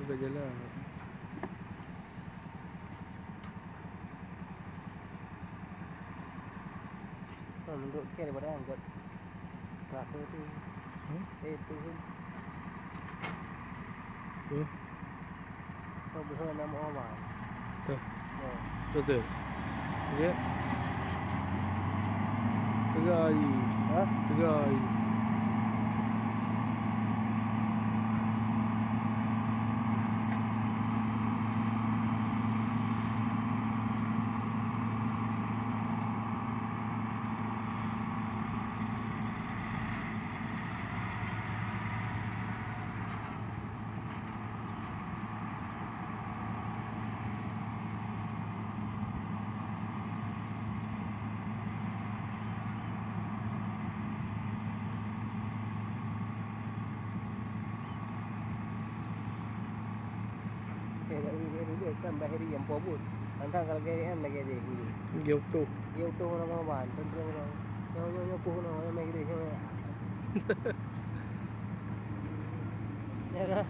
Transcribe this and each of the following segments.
buka jalan. Oh, menurut Ken daripada angkat traktor tu. Hmm? Eh, tu pun. Tu, Kau berhenti nama orang. tu. Betul. Ya. Pegai. Ha? Pegai. Eh, kat sini dia dia kan bahari yang pobut. Antang kalau KM lagi ada ni. Dia auto. Dia tu orang orang ban, tentang orang. Yang yang yang kuh orang yang mai dia. Ya kan?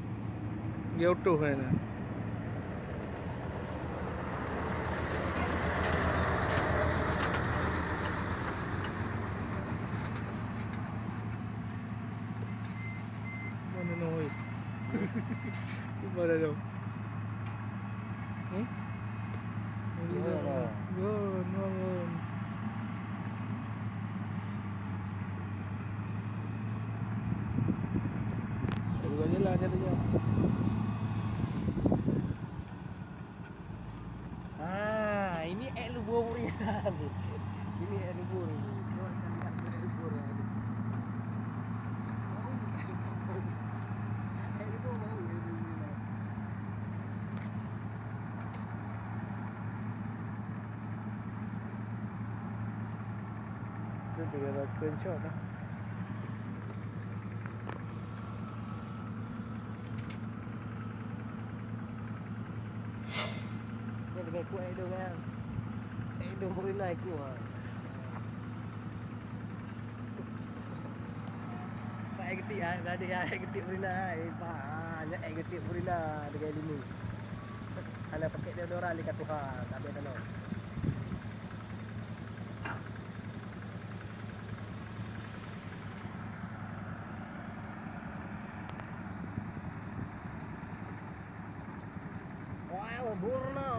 Dia auto kan. Mana noi? Buka jalan jatuhnya. Ah, ini ek lubur ni. ini ek lubur ni. Kau akan lihat ek lubur yang ada. Ek lubur bau ek lubur ni. Itu dia dah screenshot lah. Ni dengan kuat ek dong kan. Berenai ku ah. Pak ek getik ah, ada ya ek getik berenai. Pak, nya ek getik berenai dengan lini. Ana pakai dia orang lihat Tuhan, tak ada. പൂർണ്ണ